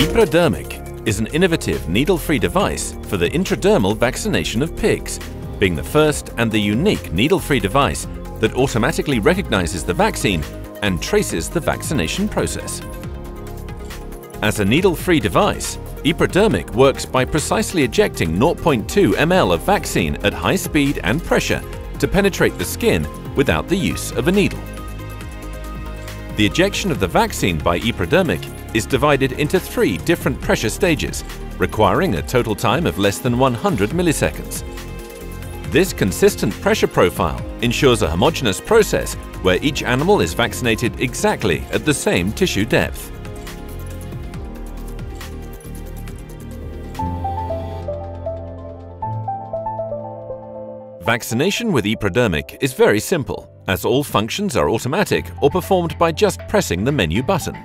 Hipradermic is an innovative needle-free device for the intradermal vaccination of pigs, being the first and the unique needle-free device that automatically recognizes the vaccine and traces the vaccination process. As a needle-free device, Hipradermic works by precisely ejecting 0.2 ml of vaccine at high speed and pressure to penetrate the skin without the use of a needle. The ejection of the vaccine by Hipradermic is divided into three different pressure stages, requiring a total time of less than 100 milliseconds. This consistent pressure profile ensures a homogeneous process where each animal is vaccinated exactly at the same tissue depth. Vaccination with Hipradermic is very simple, as all functions are automatic or performed by just pressing the menu button.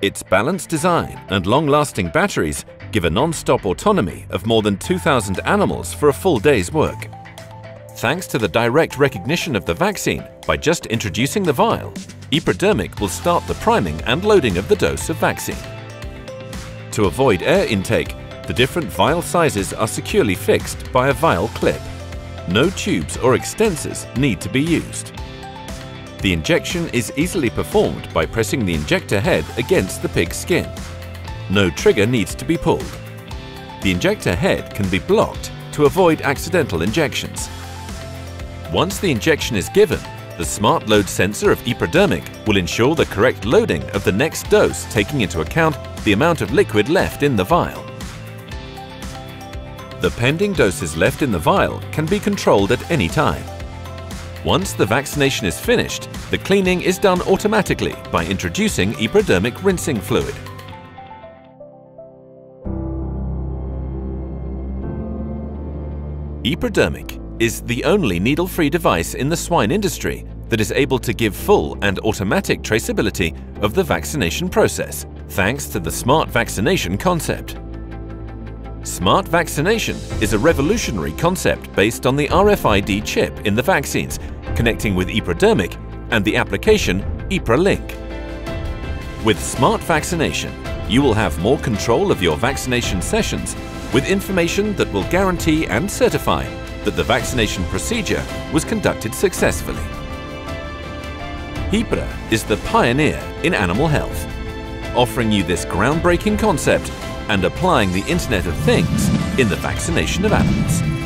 Its balanced design and long-lasting batteries give a non-stop autonomy of more than 2,000 animals for a full day's work. Thanks to the direct recognition of the vaccine by just introducing the vial, Hipradermic will start the priming and loading of the dose of vaccine. To avoid air intake, the different vial sizes are securely fixed by a vial clip no tubes or extensors need to be used. The injection is easily performed by pressing the injector head against the pig's skin. No trigger needs to be pulled. The injector head can be blocked to avoid accidental injections. Once the injection is given, the smart load sensor of Hipradermic will ensure the correct loading of the next dose taking into account the amount of liquid left in the vial. The pending doses left in the vial can be controlled at any time. Once the vaccination is finished, the cleaning is done automatically by introducing Hipradermic rinsing fluid. Hipradermic is the only needle-free device in the swine industry that is able to give full and automatic traceability of the vaccination process, thanks to the smart vaccination concept. Smart vaccination is a revolutionary concept based on the RFID chip in the vaccines, connecting with Hipradermic and the application HIPRAlink. With smart vaccination, you will have more control of your vaccination sessions with information that will guarantee and certify that the vaccination procedure was conducted successfully. HIPRA is the pioneer in animal health, offering you this groundbreaking concept and applying the Internet of Things in the vaccination of animals.